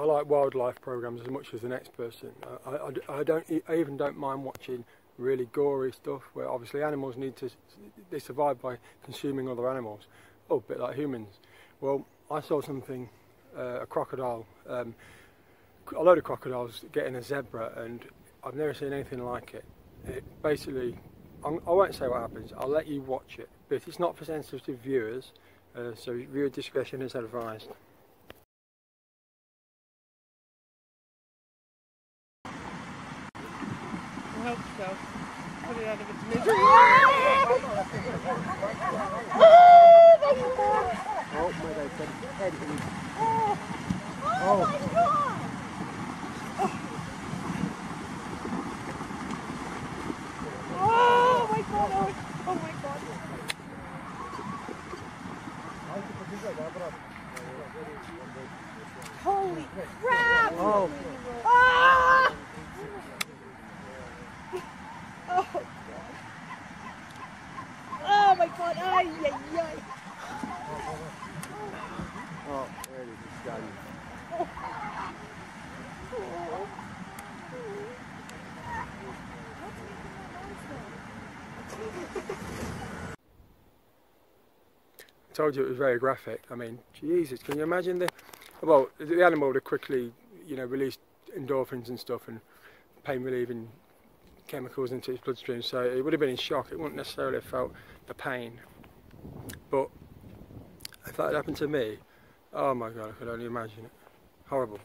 I like wildlife programs as much as the next person. I, I, I don't. I even don't mind watching really gory stuff where obviously animals need to. They survive by consuming other animals. Oh, a bit like humans. Well, I saw something. Uh, a crocodile. Um, a load of crocodiles getting a zebra, and I've never seen anything like it. It basically. I'm, I won't say what happens. I'll let you watch it, but it's not for sensitive viewers. Uh, so viewer discretion is advised. Hope so. Put it out of its misery. Oh my god, it's head in. Oh. Oh my god. Oh, oh my god. Holy crap! Oh, Ah! Oh, God. Oh my god, ay, ay, ay. oh, done. I told you it was very graphic. I mean, Jesus, can you imagine the well, the animal would have quickly, you know, released endorphins and stuff and pain relieving chemicals into its bloodstream, so it would have been in shock. It wouldn't necessarily have felt the pain. But if that had happened to me, oh my god, I could only imagine it. Horrible.